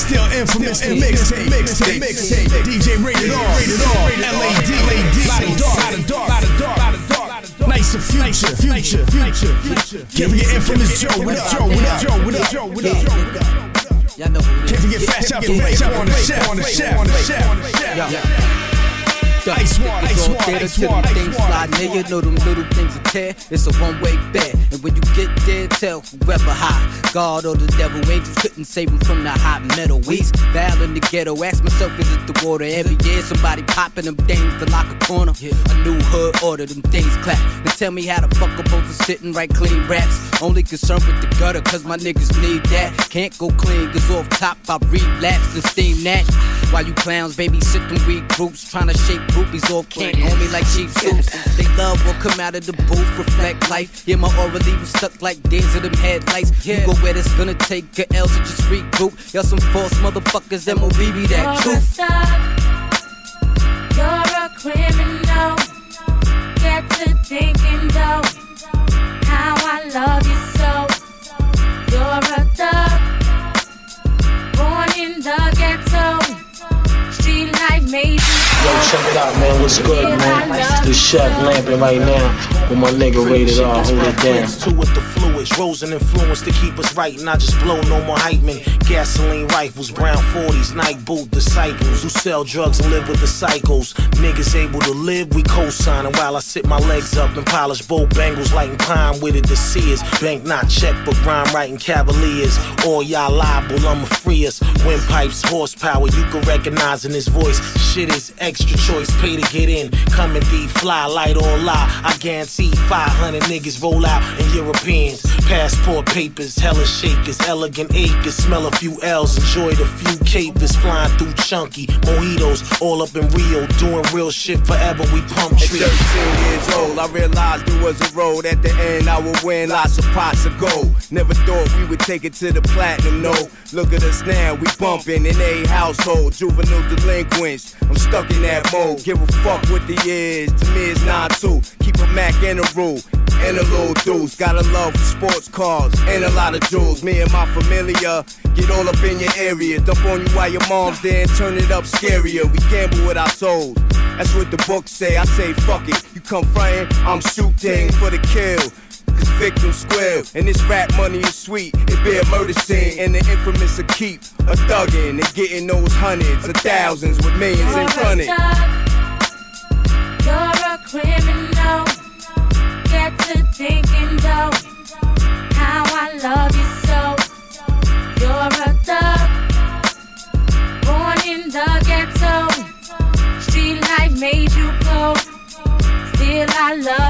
Still infamous in mixtape, mixtape, mixtape. DJ rated R, rated R. LAD, LAD. Lot of dark, lot of dark, lot of dark, lot of dark. Nice of future, future, future, future. Can't forget infamous Joe, what up, Joe, what up, Joe, what up, Joe, what up, Joe, what up. Y'all know Can't forget fast out for Raekwon the chef, on the chef, on the chef, the chef. Ice water, ice All water, ice them water, ice things fly near you. Know them little things are tear. It's a one way bet. And when you get there, tell whoever high. God or the devil, angels couldn't save him from the hot metal. Weeds, val in the ghetto. Ask myself, is it the water? Every year, somebody popping them things to lock a corner. A new hood order, them things clap. And tell me how the fuck I'm supposed to sit and write clean raps. Only concerned with the gutter, cause my niggas need that. Can't go clean, cause off top I relapse and steam that. While you clowns babysit them weak groups, trying to shake groupies off can't on me like cheap suits. They love what come out of the booth, reflect life. Yeah, my aura leave stuck like days of them headlights. You go where it's gonna take a L, so just regroup. Y'all some false motherfuckers, Mobb be that truth. You're check it out, man. What's good, man? It's the chef lamping right now with my nigga rated R. Hold it down. Two with the fluids, rose and influence to keep us right, not just blow no more hype men. Gasoline rifles, brown 40s, Nike boot disciples who sell drugs and live with the cycles. Niggas able to live, we co-signing while I sit my legs up and polish both bangles, lighting pine with it. The seers, bank not check, but rhyme writing cavaliers. All y'all liable, I'ma free us. Windpipes, horsepower, you can recognize in his voice. Shit is extra choice, pay to get in. Come and be fly, light or lie. I guarantee 500 niggas roll out in Europeans. Passport papers, hella shakers, elegant acres. Smell a few L's, enjoy the few capers. Flying through chunky mojitos, all up in Rio. Doing real shit forever, we pump At trees. 13 years old, I realized there was a road. At the end, I would win lots of pots of gold. Never thought we would take it to the platinum, no. Look at us now, we bumping in a household. Juvenile delinquents, I'm stuck in that mode. Give a fuck what the years, to me it's not two. Keep a Mac rule. And a little deuce, got a love for sports cars and a lot of jewels. Me and my familiar get all up in your area. Dump on you while your mom's there and turn it up scarier. We gamble with our souls. That's what the books say. I say fuck it. You come frontin', I'm shooting for the kill. Cause victims squeal, and this rap money is sweet. It be a murder scene, and the infamous a keep a thuggin' and getting those hundreds of thousands with millions in front of it. You're a criminal. I love.